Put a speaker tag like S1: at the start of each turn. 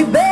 S1: te beijo.